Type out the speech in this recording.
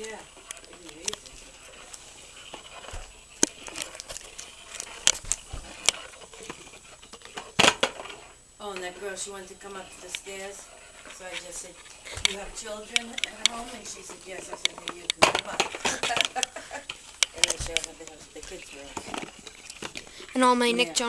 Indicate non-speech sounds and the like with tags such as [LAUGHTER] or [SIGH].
Yeah. Oh, and that girl, she wanted to come up the stairs, so I just said, you have children at home? And she said, yes. I said, well, you can come up. [LAUGHS] And then she opened the, kids' room. And all my Nick Jonas.